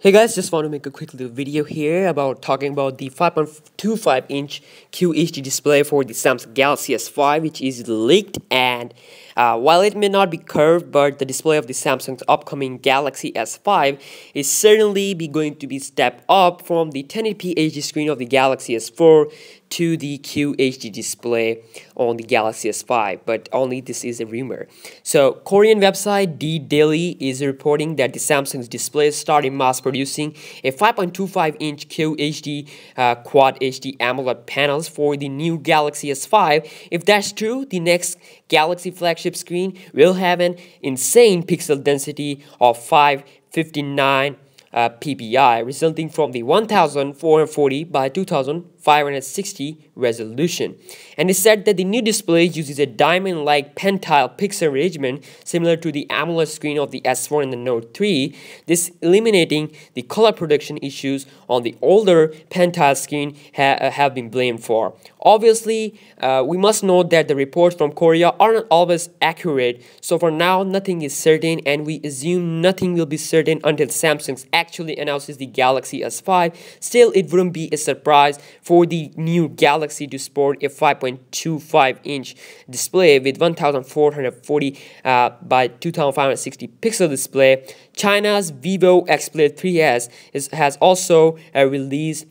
Hey guys, just want to make a quick little video here about talking about the 5.25 inch QHD display for the Samsung Galaxy S5 which is leaked and uh, while it may not be curved but the display of the Samsung's upcoming Galaxy S5 is certainly be going to be step up from the 1080p HD screen of the Galaxy S4 to the QHD display on the Galaxy S5, but only this is a rumor. So, Korean website D Daily is reporting that the Samsung's display starting mass producing a 5.25 inch QHD uh, Quad HD AMOLED panels for the new Galaxy S5. If that's true, the next Galaxy flagship screen will have an insane pixel density of 559 uh, ppi, resulting from the 1440 by 2560 resolution. And it said that the new display uses a diamond-like pentile pixel arrangement similar to the AMOLED screen of the S4 and the Note 3, this eliminating the color production issues on the older pentile screen ha uh, have been blamed for. Obviously, uh, we must note that the reports from Korea aren't always accurate, so for now nothing is certain and we assume nothing will be certain until Samsung actually announces the Galaxy S5. Still, it wouldn't be a surprise for the new Galaxy to sport a 5.25 inch display with 1440 uh, by 2560 pixel display. China's Vivo X Play 3S is, has also uh, released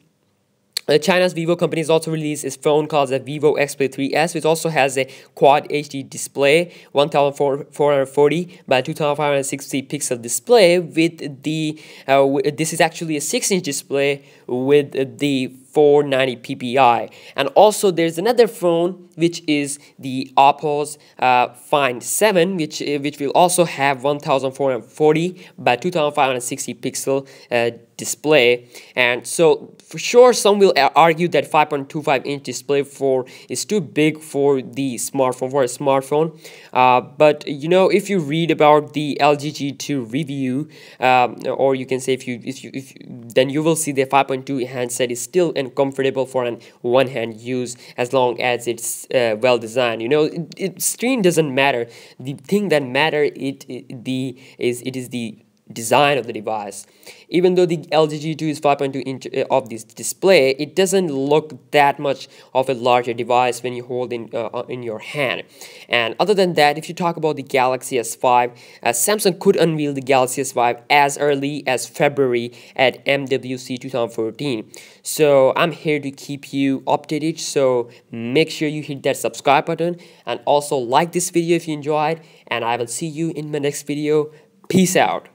uh, China's Vivo company has also released its phone called the Vivo X Play 3S, which also has a quad HD display, 1440 by 2560 pixel display. With the uh, this is actually a 6-inch display with the 490 ppi and also there's another phone which is the Oppo's uh, Find 7 which uh, which will also have 1440 by 2560 pixel uh, display. And so for sure some will argue that 5.25 inch display for is too big for the smartphone for a smartphone. Uh, but you know if you read about the LG G2 review um, or you can say if you if you if you, then you will see the 5.2 handset is still uncomfortable for an one hand use as long as it's uh, well designed you know? It, it, screen doesn't matter. The thing that matter it, it the is it is the design of the device. Even though the LG G2 is 5.2 inch uh, of this display, it doesn't look that much of a larger device when you hold in uh, uh in your hand. And other than that, if you talk about the Galaxy S5, uh, Samsung could unveil the Galaxy S5 as early as February at MWC 2014. So I'm here to keep you updated. So make sure you hit that subscribe button and also like this video if you enjoyed. And I will see you in my next video. Peace out.